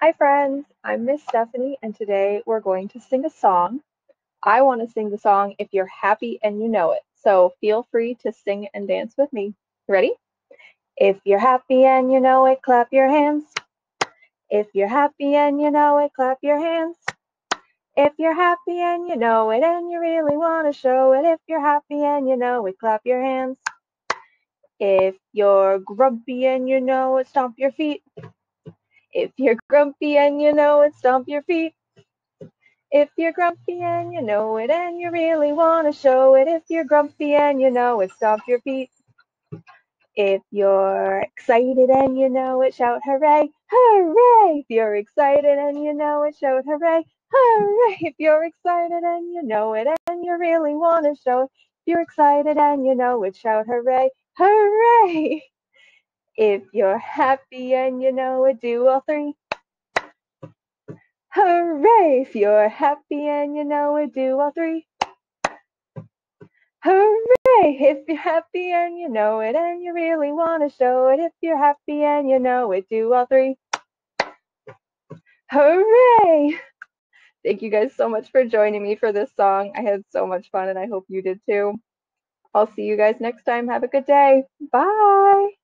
Hi friends, I'm Miss Stephanie and today we're going to sing a song. I want to sing the song if you're happy and you know it, so feel free to sing and dance with me. Ready? If you're happy and you know it, clap your hands. If you're happy and you know it, clap your hands. If you're happy and you know it and you really want to show it, if you're happy and you know it, clap your hands. If you're grumpy and you know it, stomp your feet. If you're grumpy and you know it, stomp your feet. If you're grumpy and you know it and you really want to show it, if you're grumpy and you know it, stomp your feet. If you're excited and you know it, shout hooray, hooray! If you're excited and you know it, shout hooray, hooray! If you're excited and you know it and you really want to show it, if you're excited and you know it, shout hooray, hooray! If you're happy and you know it, do all three. Hooray! If you're happy and you know it, do all three. Hooray! If you're happy and you know it and you really want to show it, if you're happy and you know it, do all three. Hooray! Thank you guys so much for joining me for this song. I had so much fun and I hope you did too. I'll see you guys next time. Have a good day. Bye.